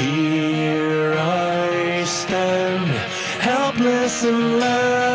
Here I stand, helpless and lost.